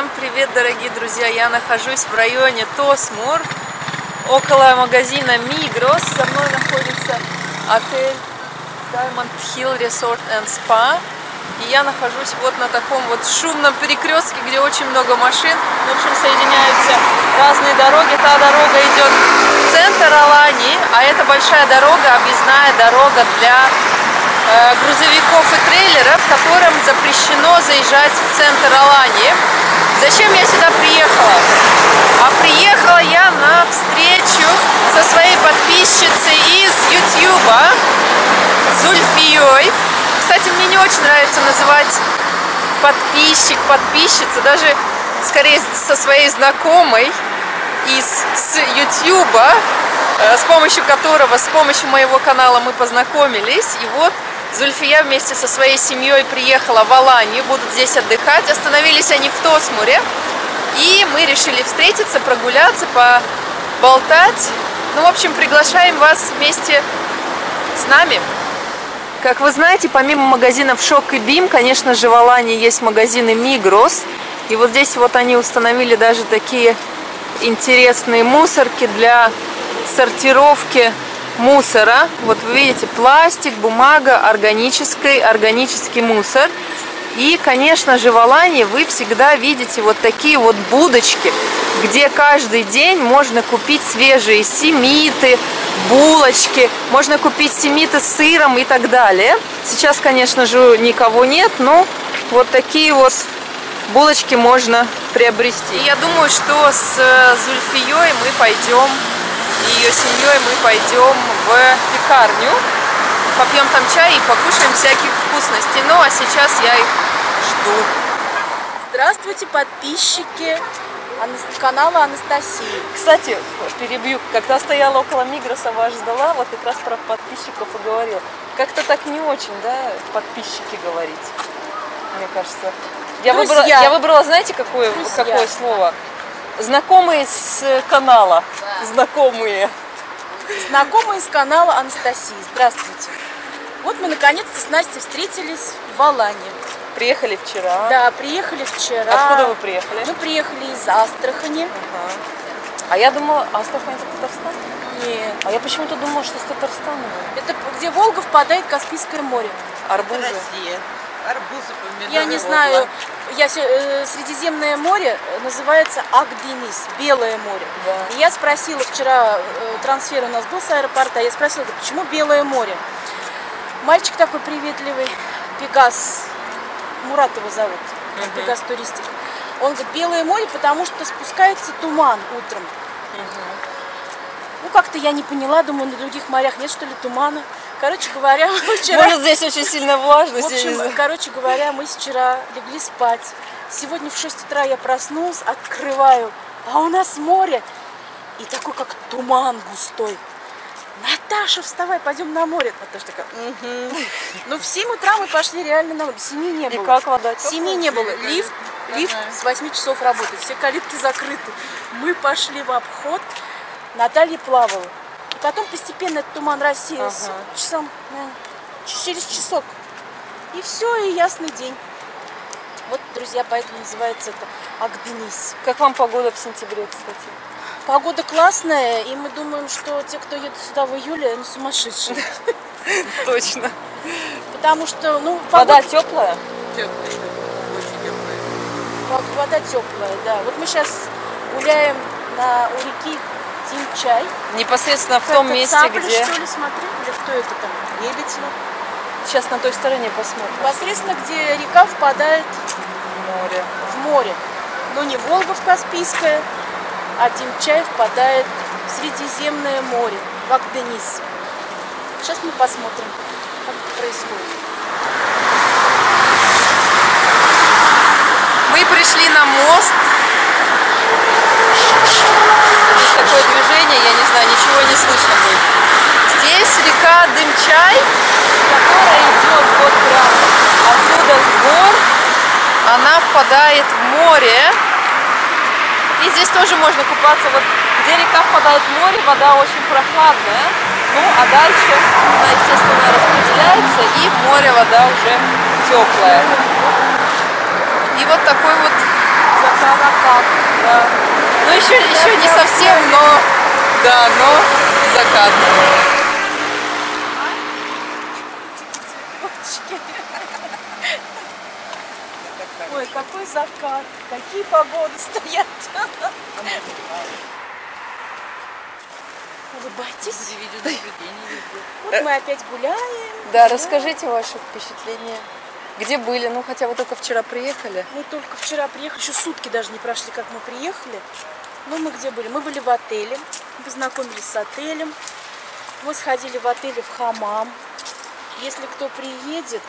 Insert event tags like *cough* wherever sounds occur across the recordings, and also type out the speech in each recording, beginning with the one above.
Всем привет, дорогие друзья! Я нахожусь в районе Тосмур, около магазина Мигрос. За мной находится отель Diamond Hill Resort and Spa. И я нахожусь вот на таком вот шумном перекрестке, где очень много машин. В общем, соединяются разные дороги. Та дорога идет в центр Алании, а это большая дорога, объездная дорога для э, грузовиков и трейлеров, которым запрещено заезжать в центр Алании. Зачем я сюда приехала? А приехала я на встречу со своей подписчицей из Ютьюба, Зульфией. Кстати, мне не очень нравится называть подписчик, подписчица, даже скорее со своей знакомой из с Ютьюба, с помощью которого, с помощью моего канала мы познакомились. И вот Зульфия вместе со своей семьей приехала в Аланию, будут здесь отдыхать. Остановились они в Тосмуре. И мы решили встретиться, прогуляться, поболтать. Ну, в общем, приглашаем вас вместе с нами. Как вы знаете, помимо магазинов Шок и Бим, конечно же, в Алании есть магазины Мигрос. И вот здесь вот они установили даже такие интересные мусорки для сортировки мусора. Вот вы видите, пластик, бумага, органический, органический мусор. И, конечно же, в Алании вы всегда видите вот такие вот будочки, где каждый день можно купить свежие семиты, булочки, можно купить семиты с сыром и так далее. Сейчас, конечно же, никого нет, но вот такие вот булочки можно приобрести. И я думаю, что с Зульфией мы пойдем и ее семьей мы пойдем в пекарню, попьем там чай и покушаем всяких вкусностей. Ну а сейчас я их жду. Здравствуйте, подписчики канала Анастасии. Кстати, перебью, когда стояла около Мигроса, вас ждала, вот как раз про подписчиков и говорила. Как-то так не очень, да, подписчики говорить, мне кажется. Я выбрала, я выбрала, знаете, какое, какое слово? Знакомые с канала. Знакомые. Знакомые с канала Анастасии. Здравствуйте. Вот мы наконец-то с Настей встретились в Алане. Приехали вчера. Да, приехали вчера. Откуда вы приехали? Мы приехали из Астрахани. Ага. А я думала, Астрахань это Татарстан? Нет. А я почему-то думала, что с Татарстана. Это где Волга впадает в Каспийское море. Арбузы. Россия. Арбузы, помидоры. Я не знаю, я э, Средиземное море называется Агденис, Белое море. Да. И я спросила вчера, э, трансфер у нас был с аэропорта, я спросила, почему Белое море? Мальчик такой приветливый, Пегас, Мурат его зовут, -huh. Пегас туристик. Он говорит, Белое море, потому что спускается туман утром. -huh. Ну, как-то я не поняла, думаю, на других морях нет, что ли, тумана. Короче говоря, *laughs* мы вчера... Может, здесь очень сильно влажно. В общем, короче говоря, мы вчера легли спать. Сегодня в 6 утра я проснулась, открываю, а у нас море. И такой, как туман густой. Наташа, вставай, пойдем на море. Наташа такая, угу. *laughs* Ну, в 7 утра мы пошли реально на море. Семи не было. И как вода? Семи не было. Лифт, лифт с 8 часов работает. Все калитки закрыты. Мы пошли в обход. Наталья плавала. И потом постепенно этот туман рассеялся. Ага. Часом, наверное, через часок. И все, и ясный день. Вот, друзья, поэтому называется это Агденис. Как вам погода в сентябре, кстати? Погода классная, и мы думаем, что те, кто едут сюда в июле, они сумасшедшие. *laughs* Точно. Потому что, ну... Вода теплая? Теплая, очень теплая. Вода теплая, да. Вот мы сейчас гуляем на, у реки Тим-чай. Непосредственно в том это месте, цапли, где... что ли, смотри? Или кто это там? Лебедь? Сейчас на той стороне посмотрим. Непосредственно, где река впадает в море. В море. Но не Волга в Каспийское, а Тимчай впадает в Средиземное море, в Агденис. Сейчас мы посмотрим, как это происходит. Мы пришли на мост знаю, ничего не слышно будет. Здесь река Дымчай, которая идет вот прям оттуда с гор. Она впадает в море. И здесь тоже можно купаться. Вот где река впадает в море, вода очень прохладная. Ну, а дальше она, естественно, распределяется, и в море вода уже теплая. И вот такой вот закат. Да. Ну, еще, еще не совсем, но... Да, но закат. Ой, какой закат, какие погоды стоят. Улыбайтесь. Видеонаблюдение везде. Вот мы опять гуляем. Да, расскажите ваши впечатления. Где были? Ну, хотя вы только вчера приехали. Мы только вчера приехали, еще сутки даже не прошли, как мы приехали. Ну, мы где были? Мы были в отеле, познакомились с отелем. Мы сходили в отеле в хамам. Если кто приедет,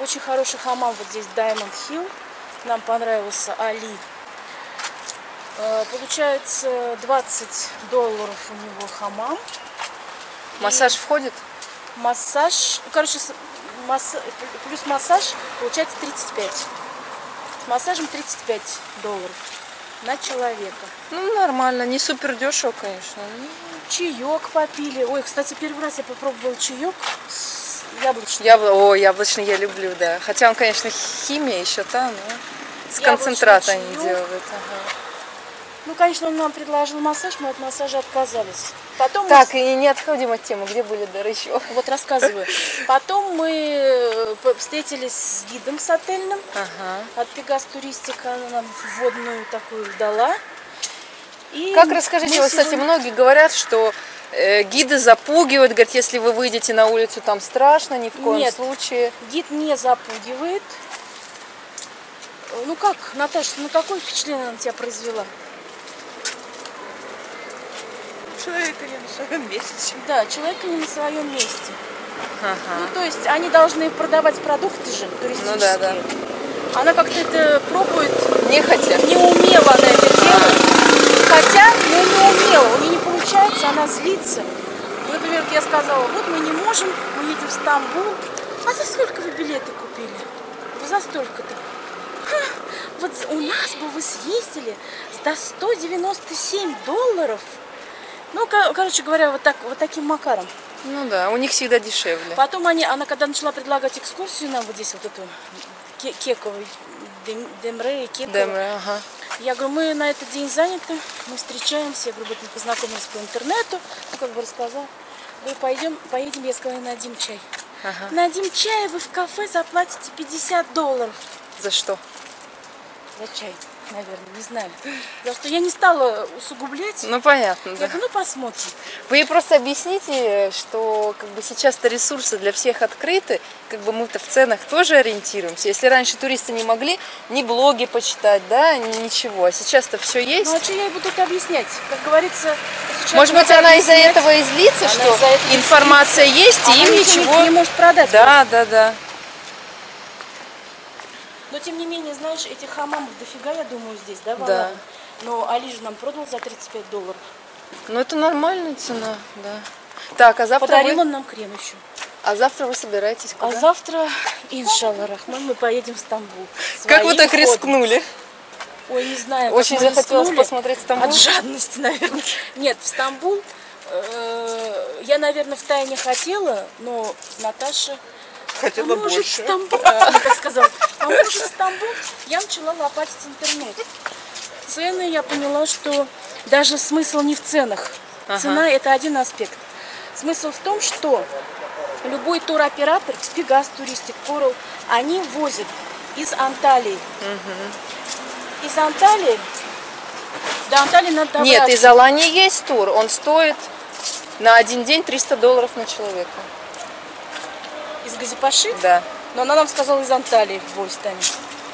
очень хороший хамам вот здесь, Diamond Hill. Нам понравился Али. Э, Получается 20 долларов у него хамам. Массаж входит? Массаж, короче, с- масса- плюс массаж получается 35. С массажем 35 долларов на человека. Ну, нормально. Не супер дешево, конечно. Ну, Чаек попили. Ой, кстати, первый раз я попробовала чаек с яблочным. Ябл... О, яблочный я люблю, да. Хотя он, конечно, химия еще та, но с Яблочный концентрата они делают. ага. Ну, конечно, он нам предложил массаж, мы от массажа отказались. Потом мы Так, и не отходим от темы. Где были до еще? Вот рассказываю. Потом мы э, встретились с гидом с отельным. Ага. От Пегас Туристика она нам вводную такую дала. И Как расскажите, мы вот, кстати, сидим- многие говорят, что э, гиды запугивают, говорят, если вы выйдете на улицу, там страшно, ни в коем Нет. случае. Гид не запугивает. Э, Ну как, Наташа, ну какое впечатление она на тебя произвела? Человека не на своем месте. Да, человека не на своем месте. Ага. Ну, то есть они должны продавать продукты же туристические. Ну да, да. Она как-то это пробует, Не хотя. неумело она это делает. Хотя, ну не умело, у нее не получается, она злится. Ну, Например, я сказала, вот мы не можем, мы едем в Стамбул. А за сколько вы билеты купили? За столько-то. «Ха, Вот у нас бы вы съездили за 197 долларов. Ну, ко- короче говоря, вот, так, вот таким макаром. Ну да, у них всегда дешевле. Потом они, она когда начала предлагать экскурсию нам вот здесь вот эту Ке- Кековый, Дем- Демре и Кековый. Демре, ага. Я говорю, мы на этот день заняты, мы встречаемся. Я говорю, вот мы познакомились по интернету, ну как бы рассказал. Говорю, пойдем, поедем, я сказала, на Дим чай. Ага. На Дим чай вы в кафе заплатите 50 долларов. За что? За чай, наверное, не знаю. Потому что я не стала усугублять. Ну понятно, Я да. говорю, ну посмотрим. Вы ей просто объясните, что как бы сейчас-то ресурсы для всех открыты, как бы мы-то в ценах тоже ориентируемся. Если раньше туристы не могли ни блоги почитать, да, ни ничего, а сейчас-то все есть. Ну а что я буду это объяснять? Как говорится, Может быть, она из-за этого и злится, Она что информация есть, и им ничего не может продать. Да, да, да. Но тем не менее, знаешь, этих хамамов дофига, я думаю, здесь, да, в Да. Но Али же нам продал за 35 долларов. Ну это нормальная цена, да. Так, а завтра Подарил вы, он нам крем еще. а завтра вы собираетесь А куда? завтра, иншалла рахман, мы поедем в Стамбул. Как вы так ходом. рискнули? Ой, не знаю. Очень захотелось посмотреть Стамбул. От жадности, *laughs* наверное. Нет, в Стамбул э, я, наверное, в тайне хотела, но Наташа... Хотела а может, больше. Стамбул, она так сказала, а может, Стамбул? Я начала лопатить интернет. Цены, я поняла, что даже смысл не в ценах. Ага. Цена – это один аспект. Смысл в том, что любой туроператор, Пегас, Туристик, Корал, они возят из Анталии. Из Анталии до Анталии надо Нет, добраться. из Алании есть тур. Он стоит на один день 300 долларов на человека. Из Газипаши, Да. но она нам сказала из Анталии возят они.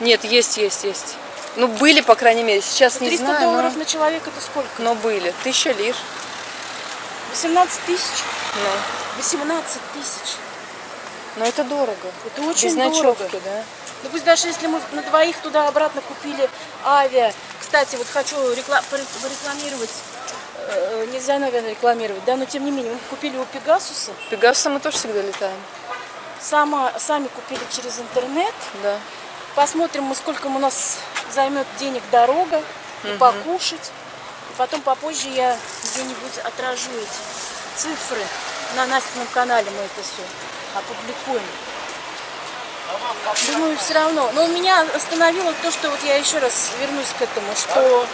Нет, есть, есть, есть. Ну, были, по крайней мере. Сейчас не 300 знаю, долларов но, на человека это сколько? но были. Тысяча лир. 18 тысяч. Ну, 18 тысяч. но это дорого. Это очень Без дорого. ночевки, да. Ну пусть даже если мы на двоих туда-обратно купили авиа. Кстати, вот хочу рекла- порек- порекламировать. э, нельзя, наверное, рекламировать, да, но тем не менее, мы купили у Пегасуса. Пегаса мы тоже всегда летаем. Сама, сами купили через интернет. Да. Посмотрим, мы, сколько у нас займет денег дорога, и покушать. И потом попозже я где-нибудь отражу эти цифры. На Настином канале мы это все опубликуем. Думаю, все равно. Но меня остановило то, что вот я еще раз вернусь к этому, что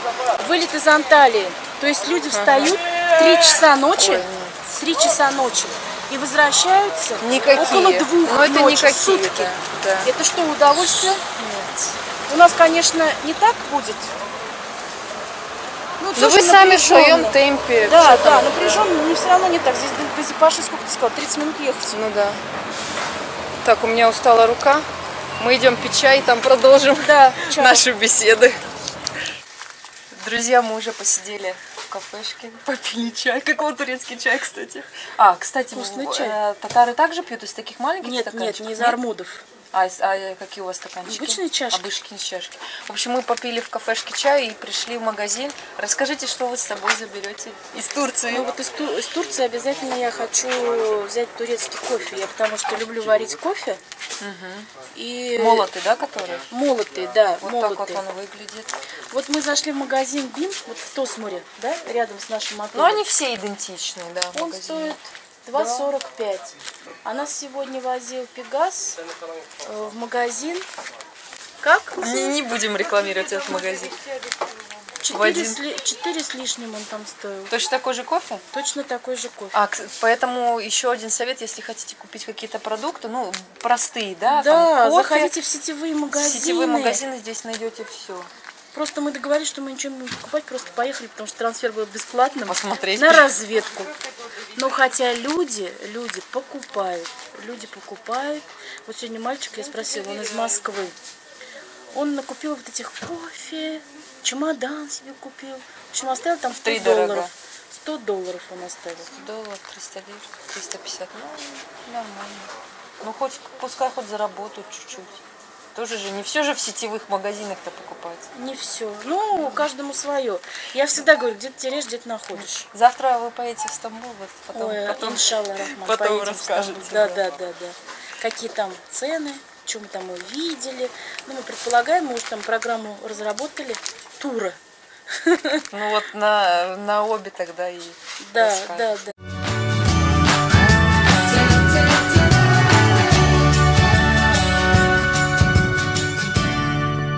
вылет из Анталии. То есть люди встают в 3 часа ночи, в 3 часа ночи и возвращаются Никакие. около двух Ну, это ночи, никакие, сутки. да, да. Это что, удовольствие? У нас, конечно, не так будет. Ну, Но тоже вы сами в своем темпе. Да, да, там. напряженно, но все равно не так. Здесь до Газипаши, сколько ты сказал, 30 минут ехать. Ну да. Так, у меня устала рука. Мы идем пить чай, там продолжим Да, *laughs* чай. наши беседы. Друзья, мы уже посидели кафешке, *laughs* попили чай. Какой турецкий чай, кстати. А, кстати, Вкусный в- чай. э, татары также пьют из таких маленьких Нет, нет, стаканчиков? не из армудов. А, а э, какие у вас стаканчики? Обычные чашки. Обычные чашки. В общем, мы попили в кафешке чай и пришли в магазин. Расскажите, что вы с собой заберете из Турции. Ну вот из, Ту- из Турции обязательно я хочу взять турецкий кофе. Я потому что люблю варить кофе. И Молотый, да, который? молотый, да, Вот молотый. так вот он выглядит. Вот мы зашли в магазин Бим, вот в Тосморе, да, рядом с нашим Ну, отелем. они все идентичные, да, Он магазине. стоит 2,45. А нас сегодня возил Пегас э, в магазин. Как? Не, не будем рекламировать этот магазин. Четыре с, ли- четыре с лишним он там стоил. Точно такой же кофе? Точно такой же кофе. А, поэтому еще один совет, если хотите купить какие-то продукты, ну, простые, да, Да, там, кофе, заходите в сетевые в магазины. сетевые магазины, здесь найдете все. Просто мы договорились, что мы ничего не будем покупать, просто поехали, потому что трансфер был бесплатным. Посмотреть. На разведку. Но хотя люди, люди покупают. Люди покупают. Вот сегодня мальчик, я спросила, он из Москвы. Он накупил вот этих кофе, чемодан себе купил. В общем, оставил там 100 Втридорого. долларов. 100 долларов он оставил. Доллар, 300 лир, 350, ну, нормально. Ну, хоть, пускай хоть заработают чуть-чуть. Тоже же, не все же в сетевых магазинах-то покупать. Не все. Ну, каждому свое. Я всегда говорю, где ты теряешь, где ты находишь. Завтра вы поедете в Стамбул, вот потом, Ой, потом иншалла, Рахман, потом расскажете, да. да, да, да. Какие там цены, что мы там увидели. Ну, мы предполагаем, мы уже там программу разработали тура. Ну вот на, на обе тогда и Да, да, да.